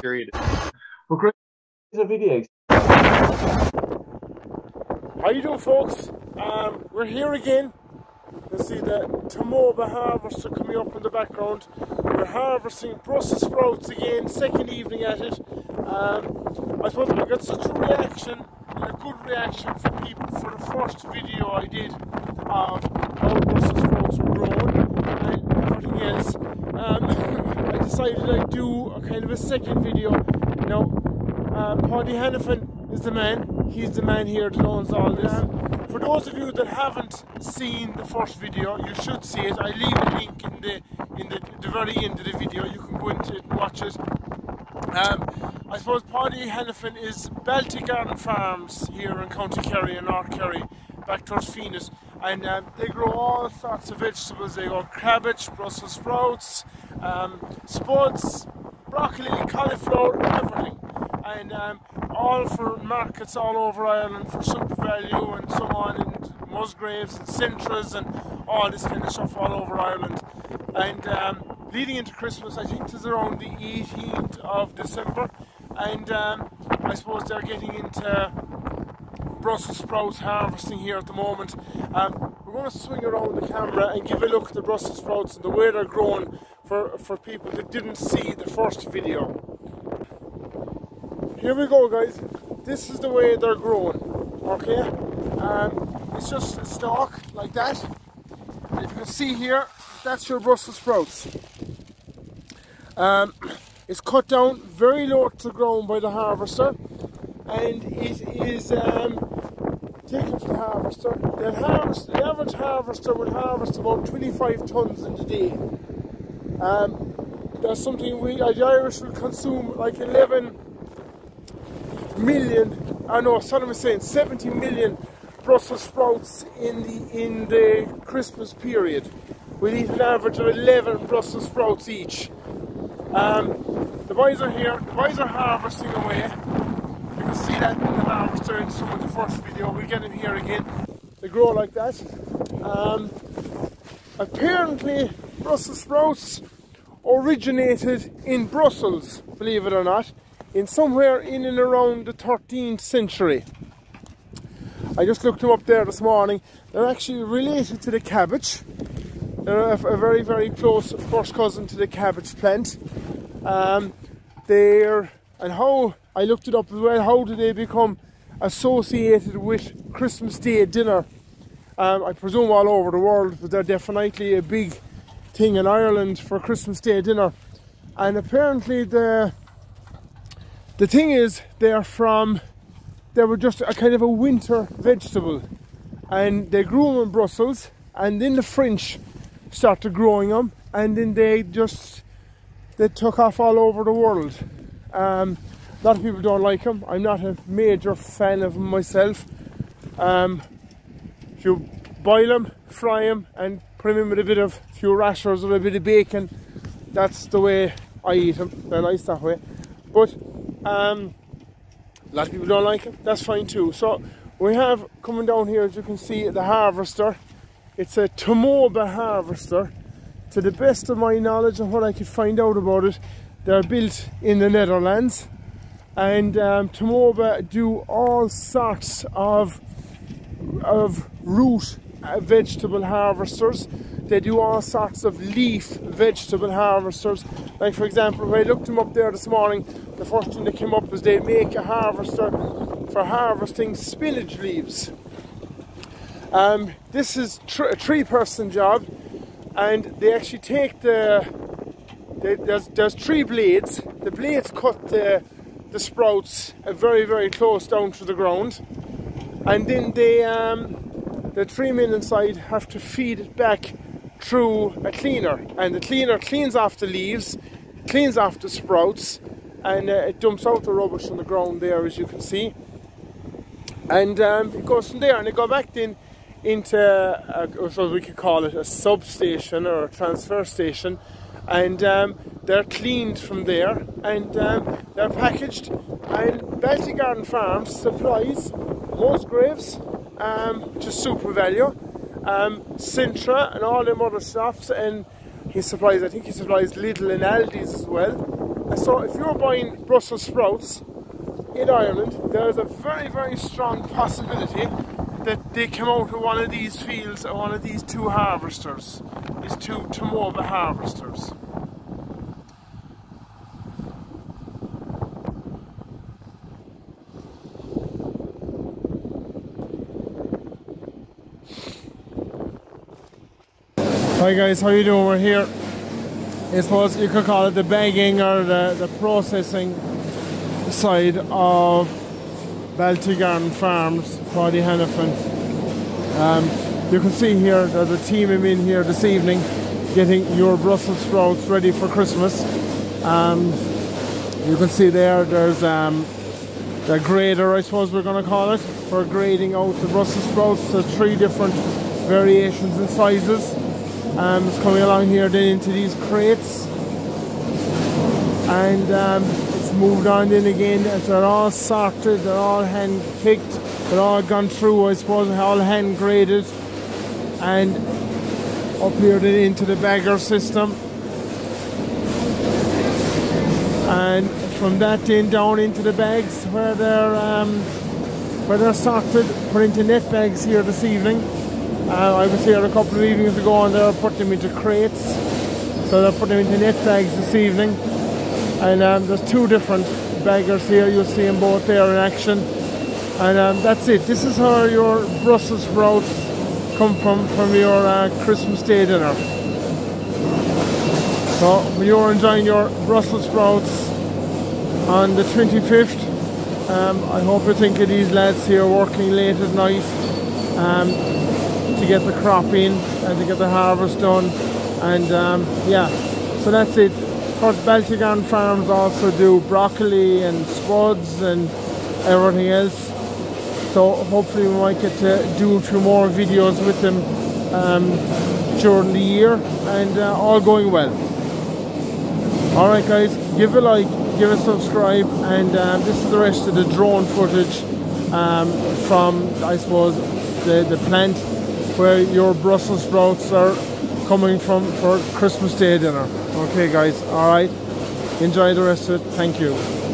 period. We're great. The video. How you doing, folks? Um, we're here again. You see the Tumoba harvester coming up in the background. We're harvesting Brussels sprouts again, second evening at it. Um, I suppose I got such a reaction, a good reaction from people for the first video I did of how Brussels sprouts were grown and everything else. Um, I decided I'd do a kind of a second video. Now, uh, Paudie Hanafin is the man. He's the man here that owns all this. Um, for those of you that haven't seen the first video, you should see it. I leave a link in the in the, the very end of the video. You can go into it and watch it. Um, I suppose Paudie Hanafin is Ballygarron Farms here in County Kerry and North Kerry, back towards Fenit. And um, they grow all sorts of vegetables. They grow cabbage, Brussels sprouts, um, spuds, broccoli, cauliflower, everything. And um, all for markets all over Ireland for SuperValu and so on, and Musgraves and Centras and all this kind of stuff all over Ireland. And um, leading into Christmas, I think it is around the 18th of December, and um, I suppose they're getting into Brussels sprouts harvesting here at the moment. Um, we're going to swing around the camera and give a look at the Brussels sprouts and the way they're grown for, for people that didn't see the first video. Here we go guys, this is the way they're grown, okay? Um, it's just a stalk like that. If you can see here, that's your Brussels sprouts. Um, it's cut down very low to the ground by the harvester and it is um, taken to the harvester. The, harvest, the average harvester would harvest about 25 tons in a day. Um, that's something we, uh, the Irish will consume like 11 million, I know, Saddam saying 70 million Brussels sprouts in the in the Christmas period. We eat an average of 11 Brussels sprouts each. Um, the boys are here, the boys are harvesting away. You can see that in the harvester in some of the first video. We get them here again. They grow like that. Um, apparently, Brussels sprouts originated in Brussels, believe it or not, in somewhere in and around the 13th century. I just looked them up there this morning. They're actually related to the cabbage. They're a, very, very close first cousin to the cabbage plant. Um, they're and how I looked it up as well. How do they become associated with Christmas Day dinner? Um, I presume all over the world, but they're definitely a big thing in Ireland for Christmas Day dinner. And apparently the the thing is they're from they were just a kind of a winter vegetable. And they grew them in Brussels and then the French started growing them and then they just they took off all over the world. Um, a lot of people don't like them I'm not a major fan of them myself. Um, if you boil them fry them and put them in with a bit of few rashers or a bit of bacon that's the way I eat them they're nice that way but um, a lot of people don't like them. that's fine too. So we have coming down here, as you can see, the harvester. It's a Tumoba harvester. To the best of my knowledge and what I could find out about it, they're built in the Netherlands. And um, Tumoba do all sorts of, of root uh, vegetable harvesters. They do all sorts of leaf vegetable harvesters. Like for example, when I looked them up there this morning, the first thing that came up was they make a harvester for harvesting spinach leaves. Um, this is a three-person job, and they actually take the, there's there's three blades. The blades cut the the sprouts very very close down to the ground, and then they um, the three men inside have to feed it back through a cleaner, and the cleaner cleans off the leaves, cleans off the sprouts, and uh, it dumps out the rubbish on the ground there as you can see. And um, it goes from there and it goes back then into a, so we could call it a substation or a transfer station. And um, they're cleaned from there and um, they're packaged. And Ballygarron Farms supplies Musgraves um, which is SuperValu um, and all them other shops and he supplies I think he supplies Lidl and Aldi's as well. So if you're buying Brussels sprouts in Ireland, there's a very, very strong possibility that they come out of one of these fields or one of these two harvesters, these two Tumoba harvesters. Hi guys, how you doing? We're here. I suppose you could call it the bagging or the, the processing side of Ballygarron Farms, Paudie Hanafin. Um, you can see here there's a team in here this evening getting your Brussels sprouts ready for Christmas. Um, you can see there there's um, the grader I suppose we're going to call it for grading out the Brussels sprouts. There's three different variations and sizes. Um, it's coming along here then into these crates. And um, it's moved on in again. They're all sorted they're all hand picked they're all gone through I suppose all hand graded and up here then into the bagger system. And from that then down into the bags where they're um, where they're sorted put into net bags here this evening uh, I was here a couple of evenings ago and they're putting them into crates. So they're putting them into net bags this evening. And um, there's two different baggers here. You'll see them both there in action. And um, that's it. This is how your Brussels sprouts come from from your uh, Christmas Day dinner. So you're enjoying your Brussels sprouts on the 25th, um, I hope you think of these lads here working late at night. Um, to get the crop in and to get the harvest done. And um, yeah. So that's it. Of course Ballygarron farms also do broccoli and spuds and everything else. So hopefully we might get to do a few more videos with them um, during the year. And uh, all going well. Alright guys. Give a like give a subscribe and um, this is the rest of the drone footage um, from I suppose the, the plant where your Brussels sprouts are coming from for Christmas Day dinner. Okay guys, alright. Enjoy the rest of it. Thank you.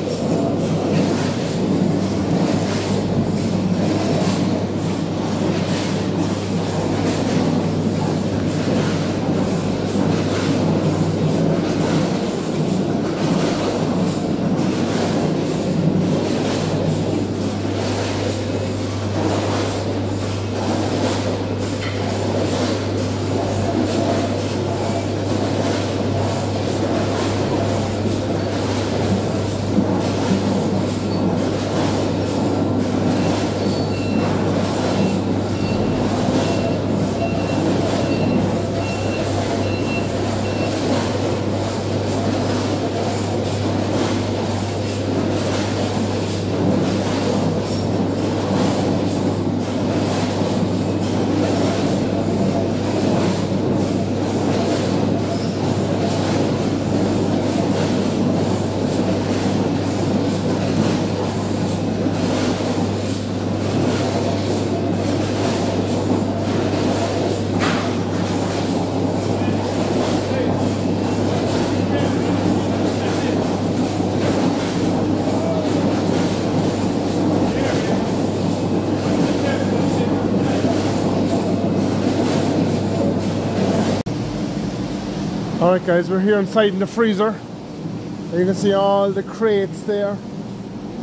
Alright guys, we're here inside in the freezer. You can see all the crates there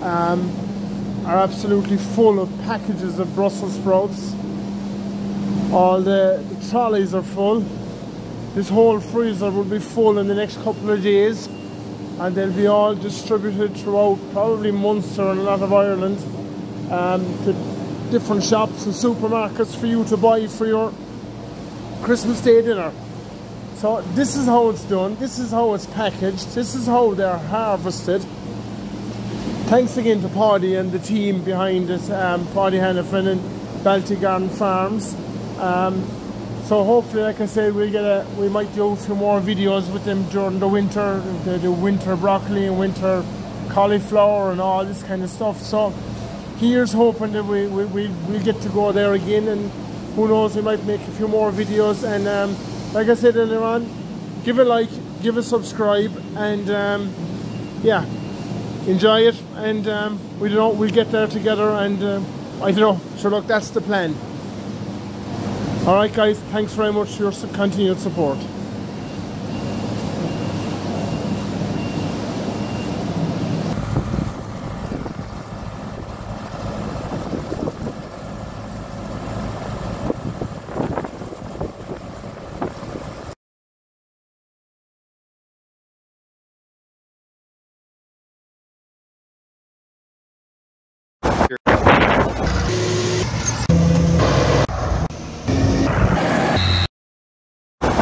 um, are absolutely full of packages of Brussels sprouts. All the, the trolleys are full. This whole freezer will be full in the next couple of days and they'll be all distributed throughout probably Munster and a lot of Ireland um, to different shops and supermarkets for you to buy for your Christmas Day dinner. So this is how it's done, this is how it's packaged, this is how they're harvested. Thanks again to Paudie and the team behind it, um, Paudie Hanafin and Ballygarron Farms. Um, so hopefully, like I said, we'll get a, we might do a few more videos with them during the winter, the, the winter broccoli and winter cauliflower and all this kind of stuff. So here's hoping that we, we, we, we'll get to go there again and who knows, we might make a few more videos and um, like I said earlier on, give a like, give a subscribe, and um, yeah, enjoy it, and um, we don't. We'll get there together, and uh, I don't know. So look, that's the plan. All right, guys. Thanks very much for your continued support.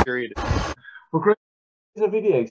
We're creating a video